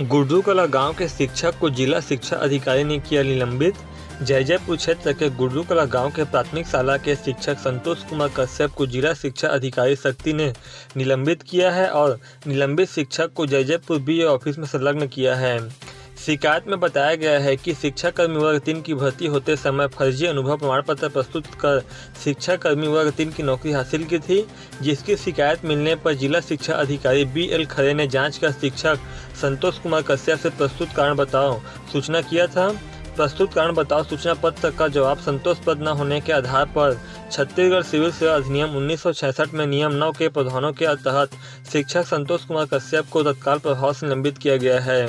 गुड्डूकला गाँव के शिक्षक को जिला शिक्षा अधिकारी ने किया निलंबित। जयजयपुर क्षेत्र के गुड्डूकला गाँव के प्राथमिक शाला के शिक्षक संतोष कुमार कश्यप को जिला शिक्षा अधिकारी शक्ति ने निलंबित किया है और निलंबित शिक्षक को जय जयपुर बी ऑफ़िस में संलग्न किया है। शिकायत में बताया गया है कि शिक्षा कर्मी वर्ग तीन की भर्ती होते समय फर्जी अनुभव प्रमाण पत्र प्रस्तुत कर शिक्षा कर्मी वर्ग तीन की नौकरी हासिल की थी, जिसकी शिकायत मिलने पर जिला शिक्षा अधिकारी बी एल खरे ने जाँच कर शिक्षक संतोष कुमार कश्यप से प्रस्तुत कारण बताओ सूचना किया था। प्रस्तुत कारण बताओ सूचना पत्र का जवाब संतोष पद न होने के आधार पर छत्तीसगढ़ सिविल सेवा अधिनियम 1966 में नियम 9 के प्रावधानों के तहत शिक्षक संतोष कुमार कश्यप को तत्काल प्रभाव से निलंबित किया गया है।